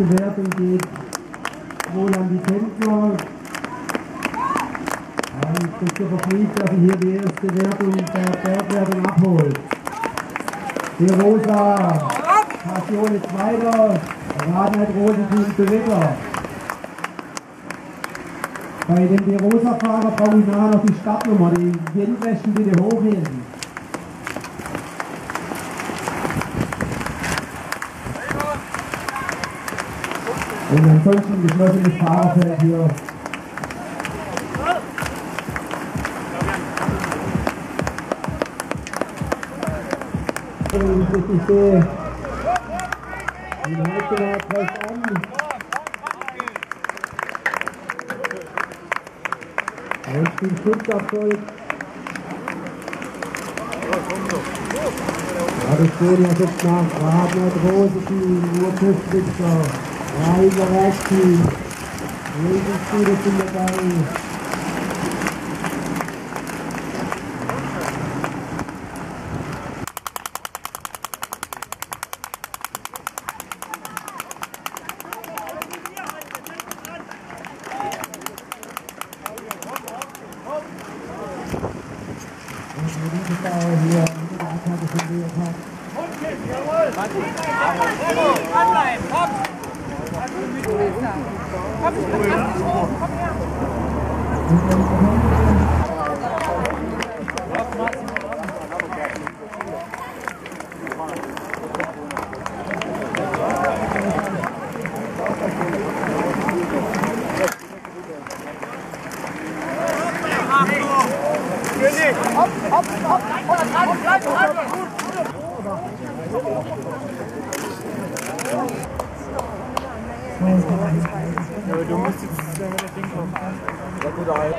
Wertung geht wohl an die Pendler. Und Christopher Fried, dass er hier die erste Wertung der Bergwertung abholt. Die Rosa, Passion Zweiter, Radnet Rosenteam Dritter. Bei dem Rosa-Fahrer brauche ich nachher noch die Startnummer, die Jenrechten bitte hochheben. Und ansonsten geschlossenes Fahrerfeld hier. Wenn ich richtig sehe, die Halbfinale greift an. Jetzt den Schutzabfolg. Ja, das ja jetzt nach Radner Rosenteam, Urkusswitzer, Reiser Dabei. Und die Riesebauer hier, die Attacke von Leopard. Dranbleiben, komm! Komm, ich bin nicht hoch, komm her! Hopp, hopp, hopp, hopp, dran, bleib dran! Ja, du musst jetzt wenn das Ding kommen. Ja, gut, halt.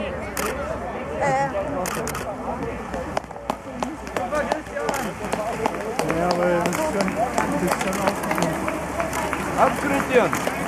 Ja, aber das ist schon, aufgekommen. Ab, Christian!